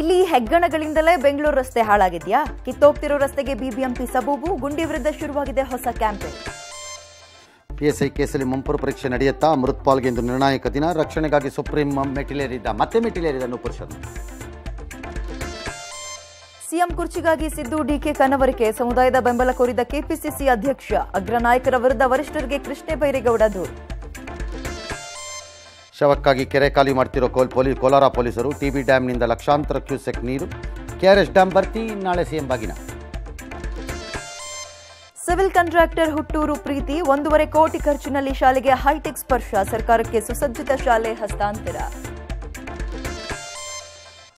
ಇಲ್ಲಿ ಹೆಗ್ಗಣಗಳಿಂದಲೇ ಬೆಂಗಳೂರು ರಸ್ತೆ ಹಾಳಾಗಿದ್ಯಾ? ಕಿತ್ತೋಗ್ತಿರೋ ರಸ್ತೆಗೆ ಬಿಬಿಎಂಪಿ ಸಬೂಬು ಗುಂಡಿ ವಿರುದ್ಧ ಶುರುವಾಗಿದೆ ಹೊಸ ಕ್ಯಾಂಪೇನ್. ಪಿಎಸ್ಐ ಕೇಸಲ್ಲಿ ಮುಂಪುರು ಪರೀಕ್ಷೆ ನಡೆಯುತ್ತಾ ಅಮೃತ್ಪಾಲ್ಗೆ ಇಂದು ನಿರ್ಣಾಯಕ ದಿನ. ರಕ್ಷಣೆಗಾಗಿ ಸುಪ್ರೀಂ ಮೆಟ್ಟಿಲೇರಿದ್ದ ಮತ್ತೆ ಮೆಟ್ಟಿಲೇರಿದ ನೂಪುರ್ ಶರ್ಮಾ. ಸಿಎಂ ಕುರ್ಚಿಗಾಗಿ ಸಿದ್ದು ಡಿಕೆ ಕನವರಿಕೆ. ಸಮುದಾಯದ ಬೆಂಬಲ ಕೋರಿದ ಕೆಪಿಸಿಸಿ ಅಧ್ಯಕ್ಷ ಅಗ್ರ ನಾಯಕರ ವಿರುದ್ಧ ವರಿಷ್ಠರಿಗೆ ಕೃಷ್ಣ ಬೈರೇಗೌಡ ದೂರು. ಶವಕ್ಕಾಗಿ ಕೆರೆ ಖಾಲಿ ಮಾಡ್ತಿರೋ ಕೋಲ್ ಪೊಲೀ, ಕೋಲಾರ ಪೊಲೀಸರು ಟಿಬಿ ಡ್ಯಾಮ್ನಿಂದ ಲಕ್ಷಾಂತರ ಕ್ಯೂಸೆಕ್ ನೀರು ಕೆಆರ್ಎಸ್ ಡ್ಯಾಂ ಬರ್ತಿ, ನಾಳೆ ಸಿಎಂ ಬಾಗಿನ. ಸಿವಿಲ್ ಕಾಂಟ್ರಾಕ್ಟರ್ ಹುಟ್ಟೂರು ಪ್ರೀತಿ, ಒಂದೂವರೆ ಕೋಟಿ ಖರ್ಚಿನಲ್ಲಿ ಶಾಲೆಗೆ ಹೈಟೆಕ್ ಸ್ಪರ್ಶ, ಸರ್ಕಾರಕ್ಕೆ ಸುಸಜ್ಜಿತ ಶಾಲೆ ಹಸ್ತಾಂತರ.